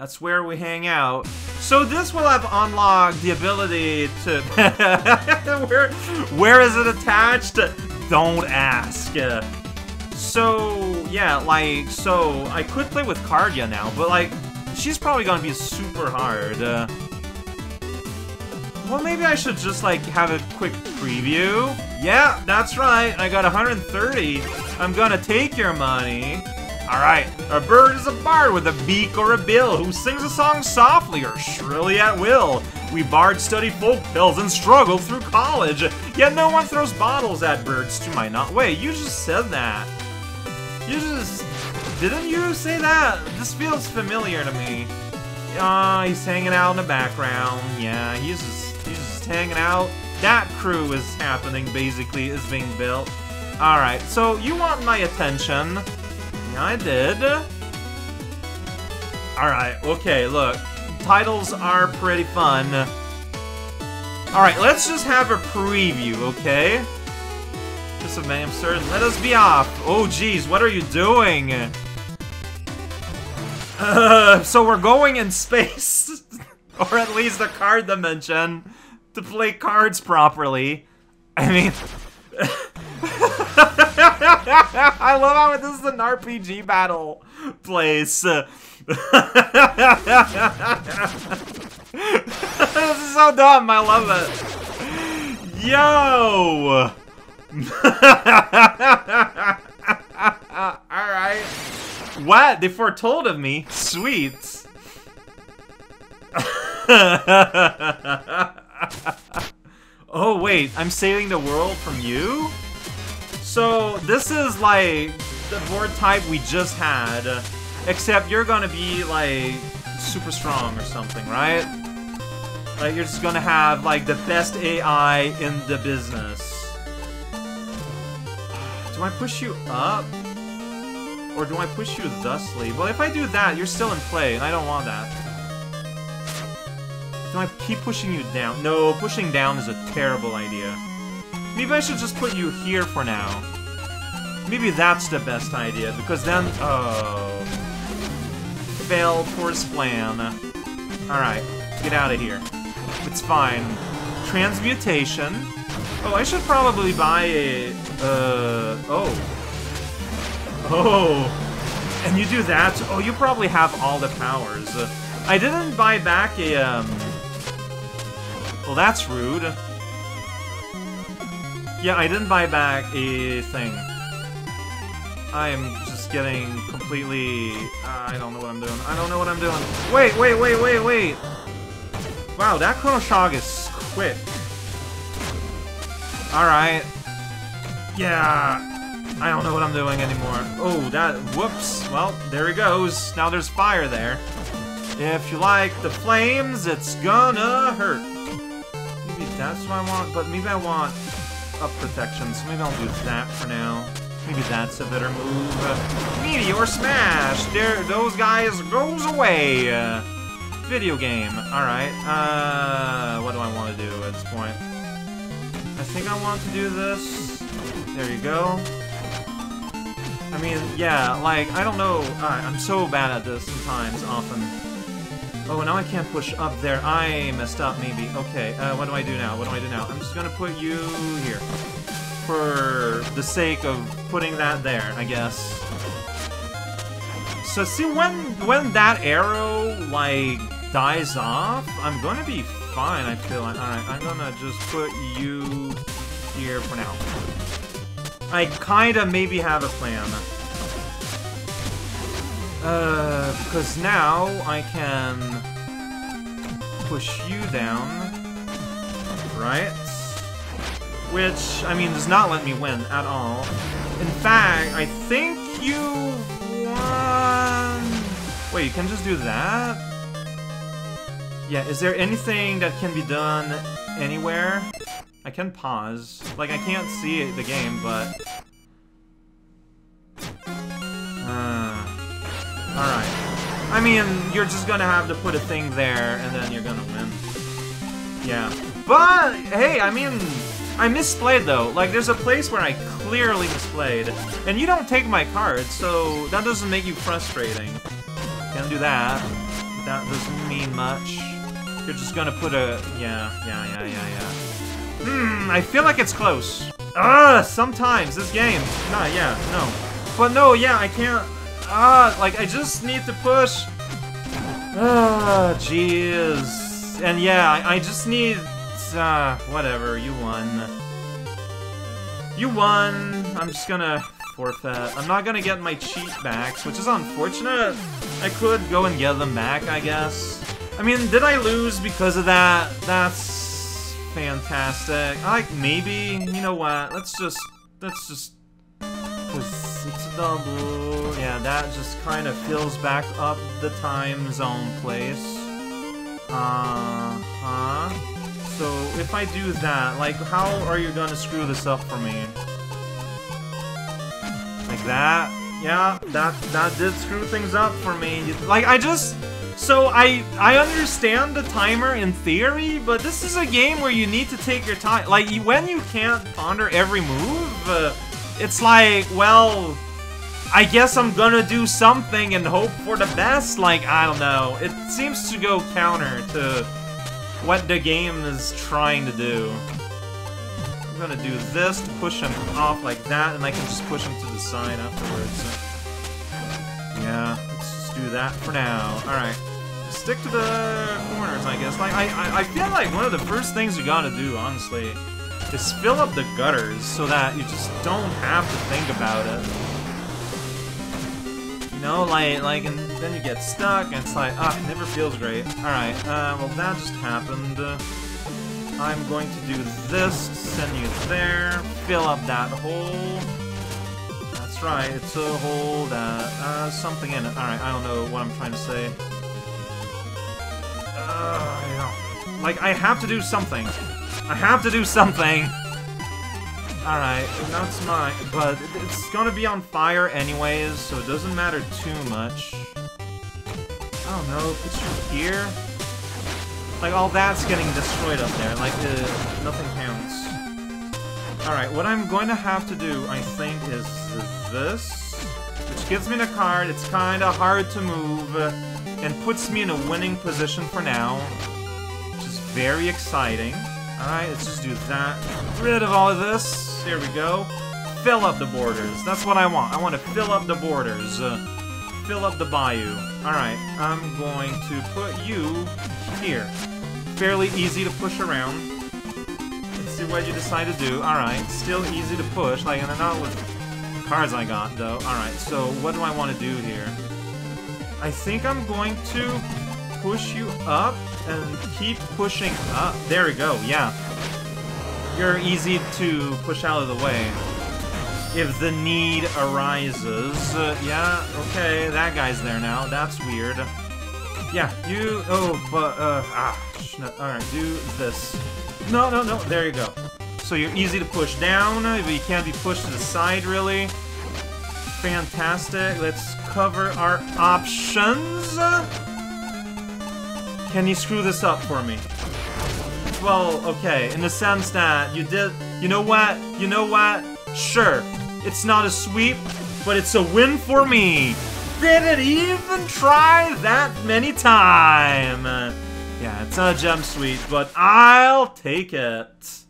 That's where we hang out. So this will have unlocked the ability to... where, where is it attached? Don't ask. So, yeah, like, so I could play with Cardia now, but like, she's probably gonna be super hard. Uh, well, maybe I should just, like, have a quick preview. Yeah, that's right, I got 130. I'm gonna take your money. Alright, a bird is a bard with a beak or a bill who sings a song softly or shrilly at will. We bards study folk tales and struggle through college, yet no one throws bottles at birds to my not. Wait, you just said that. You just... Didn't you say that? This feels familiar to me. Ah, uh, he's hanging out in the background. Yeah, he's just, he's just hanging out. That crew is happening, basically, is being built. Alright, so you want my attention. Yeah, I did. Alright, okay, look. Titles are pretty fun. Alright, let's just have a preview, okay? Just a man, sir. Let us be off. Oh, jeez, what are you doing? Uh, so we're going in space. or at least a card dimension. To play cards properly. I mean... I love how this is an RPG battle place. this is so dumb. I love it. Yo! Alright. What? They foretold of me? Sweet. oh, wait. I'm saving the world from you? So, this is like the board type we just had. Except you're gonna be like super strong or something, right? Like you're just gonna have like the best AI in the business. Do I push you up? Or do I push you thusly? Well, if I do that, you're still in play, and I don't want that. Do I keep pushing you down? No, pushing down is a terrible idea. Maybe I should just put you here for now. Maybe that's the best idea, because then... Oh... Fail towards plan. Alright, get out of here. It's fine. Transmutation. Oh, I should probably buy a... Uh... Oh. Oh. And you do that? Oh, you probably have all the powers. I didn't buy back a, um... Well, that's rude. Yeah, I didn't buy back a thing. I'm just getting completely... Uh, I don't know what I'm doing. I don't know what I'm doing. Wait, wait, wait, wait, wait! Wow, that Chrono Shock is quick. Alright. Yeah. I don't know what I'm doing anymore. Oh, that... Whoops. Well, there he goes. Now there's fire there. If you like the flames, it's gonna hurt. Maybe that's what I want, but maybe I want up protection, so maybe I'll do that for now. Maybe that's a better move. Meteor Smash! There, those guys goes away! Video game. Alright, uh, what do I want to do at this point? I think I want to do this. There you go. I mean, yeah, like, I don't know. I'm so bad at this sometimes, often. Oh, now I can't push up there. I messed up, maybe. Okay, uh, what do I do now? What do I do now? I'm just gonna put you here. For the sake of putting that there, I guess. So see, when when that arrow, like, dies off, I'm gonna be fine, I feel like. Alright, I'm gonna just put you here for now. I kinda maybe have a plan. Uh, because now I can push you down, right? Which, I mean, does not let me win at all. In fact, I think you won... Wait, you can just do that? Yeah, is there anything that can be done anywhere? I can pause. Like, I can't see the game, but... I mean, you're just gonna have to put a thing there, and then you're gonna win. Yeah. But, hey, I mean, I misplayed, though. Like, there's a place where I clearly misplayed. And you don't take my card, so that doesn't make you frustrating. Can't do that. that doesn't mean much. You're just gonna put a... Yeah, yeah, yeah, yeah, yeah. Hmm, I feel like it's close. Ah, sometimes this game. Nah, yeah, no. But no, yeah, I can't... Ah, like, I just need to push... Ah, jeez. And yeah, I, I just need... Uh, whatever, you won. You won. I'm just gonna forfeit. I'm not gonna get my cheat backs, which is unfortunate. I could go and get them back, I guess. I mean, did I lose because of that? That's fantastic. Like, maybe, you know what, let's just, let's just, it's double. Yeah, that just kind of fills back up the time zone place. Uh-huh. So, if I do that, like, how are you gonna screw this up for me? Like that? Yeah, that that did screw things up for me. Like, I just... So, I I understand the timer in theory, but this is a game where you need to take your time. Like, when you can't ponder every move, uh, it's like, well... I guess I'm gonna do something and hope for the best. Like, I don't know. It seems to go counter to what the game is trying to do. I'm gonna do this to push him off like that, and I can just push him to the side afterwards. Yeah, let's just do that for now. Alright. Stick to the corners, I guess. Like, I, I, I feel like one of the first things you gotta do, honestly, is fill up the gutters so that you just don't have to think about it. You know, like, like, and then you get stuck, and it's like, ah, it never feels great. Alright, uh, well, that just happened. I'm going to do this, send you there, fill up that hole. That's right, it's a hole that uh, something in it. Alright, I don't know what I'm trying to say. Uh, yeah. Like, I have to do something. I have to do something! Alright, that's mine, but it's gonna be on fire anyways, so it doesn't matter too much. I don't know, put you here? Like, all that's getting destroyed up there, like, uh, nothing counts. Alright, what I'm going to have to do, I think, is this, which gives me the card, it's kinda hard to move, and puts me in a winning position for now, which is very exciting. Alright, let's just do that. Get rid of all of this. There we go. Fill up the borders. That's what I want. I want to fill up the borders. Uh, fill up the bayou. Alright, I'm going to put you here. Fairly easy to push around. Let's see what you decide to do. Alright, still easy to push. Like, and not with cards I got, though. Alright, so what do I want to do here? I think I'm going to push you up and keep pushing up. There we go, yeah. You're easy to push out of the way. If the need arises. Uh, yeah, okay, that guy's there now. That's weird. Yeah, you... Oh, but... Uh, ah, Alright, do this. No, no, no, there you go. So you're easy to push down, but you can't be pushed to the side, really. Fantastic. Let's cover our options. Can you screw this up for me? Well, okay, in the sense that you did... You know what? You know what? Sure, it's not a sweep, but it's a win for me! Didn't even try that many times! Yeah, it's not a gem sweep, but I'll take it.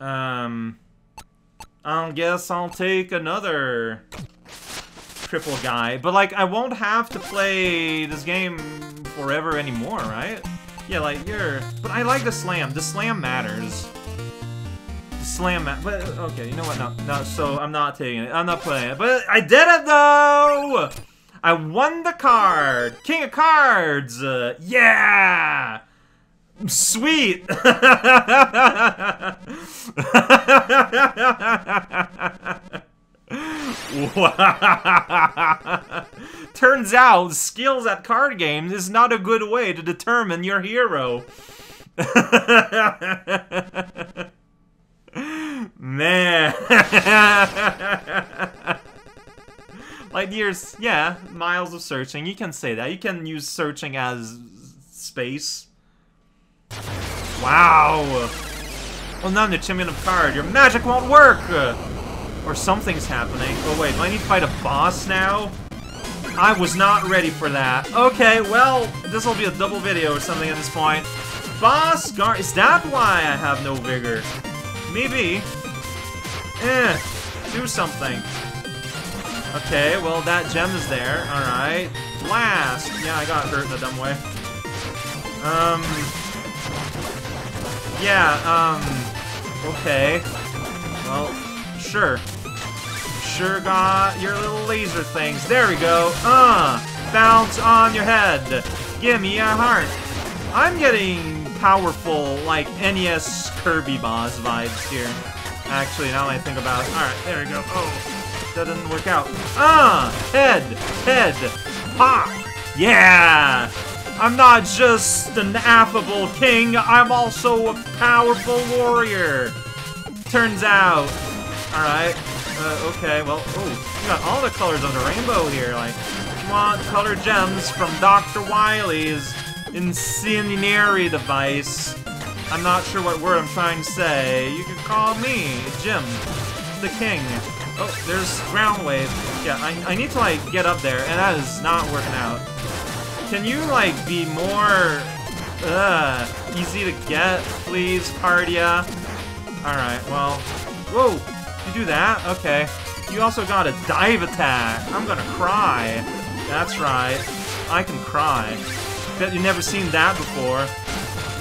Um... I guess I'll take another triple guy. But, like, I won't have to play this game forever anymore, right? Yeah, like, you're... But I like the slam. The slam matters. The slam ma But, okay, you know what? No, no, so I'm not taking it. I'm not playing it. But I did it, though! I won the card! King of Cards! Uh, yeah! Sweet! Turns out, skills at card games is not a good way to determine your hero. Man. like years, yeah, miles of searching. You can say that. You can use searching as space. Wow. Well, now the champion of card. Your magic won't work. Or something's happening. Oh wait, do I need to fight a boss now? I was not ready for that. Okay, well, this will be a double video or something at this point. Boss Gar- is that why I have no vigor? Maybe. Eh, do something. Okay, well, that gem is there. Alright. Blast! Yeah, I got hurt in a dumb way. Um... Yeah, um... Okay. Well, sure. Sure got your little laser things. There we go. Uh! Bounce on your head. Give me a heart. I'm getting powerful, like, NES Kirby boss vibes here. Actually, now that I think about it. Alright, there we go. Oh, that didn't work out. Ah! Head! Head! Ha! Yeah! I'm not just an affable king, I'm also a powerful warrior! Turns out. Alright. Uh, okay, well, oh, you got all the colors of the rainbow here, like, you want colored gems from Dr. Wily's incendiary device. I'm not sure what word I'm trying to say. You can call me Jim, the king. Oh, there's ground wave. Yeah, I, I need to, like, get up there, and that is not working out. Can you, like, be more, uh, easy to get, please, Cardia? Alright, well, whoa, you do that? Okay. You also got a dive attack. I'm gonna cry. That's right. I can cry. Bet you've never seen that before.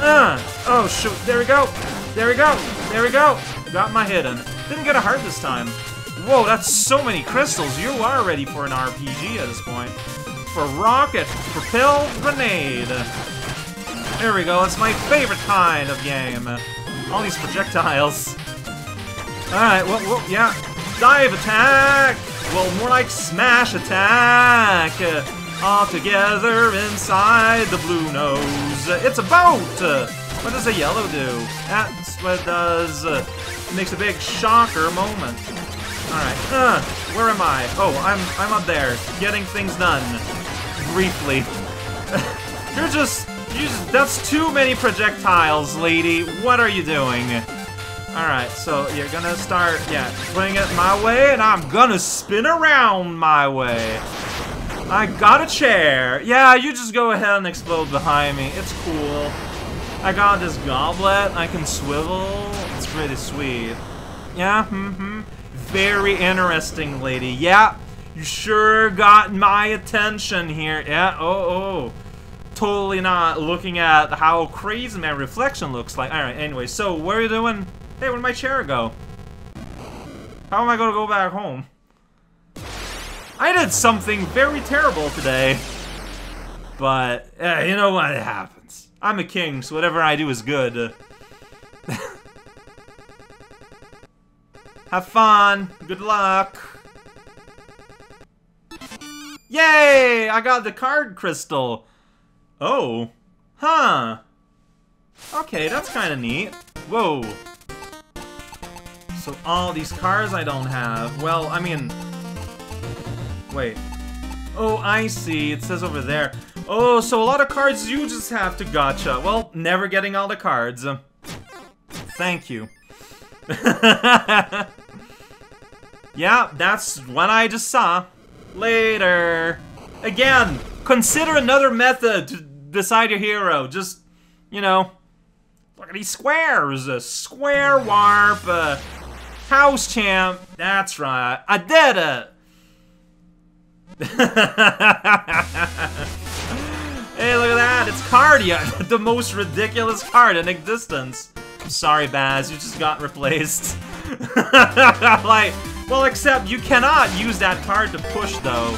Uh, oh, shoot. There we go. There we go. There we go. Got my hidden. Didn't get a heart this time. Whoa, that's so many crystals. You are ready for an RPG at this point. For rocket, propel, grenade. There we go. It's my favorite kind of game. All these projectiles. Alright, well, well, yeah. Dive attack! Well, more like smash attack! All together inside the blue nose. It's a boat! What does a yellow do? That's what it does. It makes a big shocker moment. Alright, uh, where am I? Oh, I'm I'm up there, getting things done. Briefly. You're just, you just, that's too many projectiles, lady. What are you doing? Alright, so you're gonna start, yeah, putting it my way, and I'm gonna spin around my way. I got a chair. Yeah, you just go ahead and explode behind me. It's cool. I got this goblet. I can swivel. It's pretty sweet. Yeah, mm-hmm. Very interesting, lady. Yeah, you sure got my attention here. Yeah, oh, oh. Totally not looking at how crazy my reflection looks like. Alright, anyway, so what are you doing? Hey, where'd my chair go? How am I gonna go back home? I did something very terrible today. But, eh, you know what? It happens. I'm a king, so whatever I do is good. Have fun. Good luck. Yay! I got the card crystal. Oh. Huh. Okay, that's kind of neat. Whoa. So all these cars I don't have. Well, I mean... Wait. Oh, I see. It says over there. Oh, so a lot of cards you just have to gotcha. Well, never getting all the cards. Thank you. yeah, that's what I just saw. Later. Again, consider another method to decide your hero. Just, you know, look at these squares. Square warp. Uh, house champ. That's right. I did it. hey, look at that. It's Cardia, the most ridiculous card in existence. I'm sorry, Baz. You just got replaced. like, well, except you cannot use that card to push, though.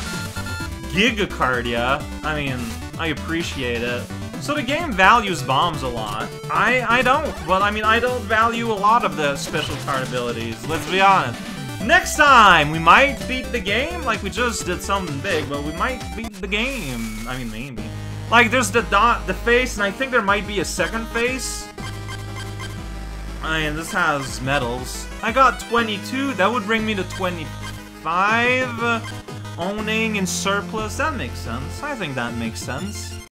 Gigacardia. I mean, I appreciate it. So the game values bombs a lot. I, I don't. Well, I mean, I don't value a lot of the special card abilities, let's be honest. Next time, we might beat the game, like we just did something big, but we might beat the game. I mean, maybe. Like, there's the dot, the face, and I think there might be a second face. I mean, this has medals. I got 22, that would bring me to 25. Owning and surplus, that makes sense. I think that makes sense.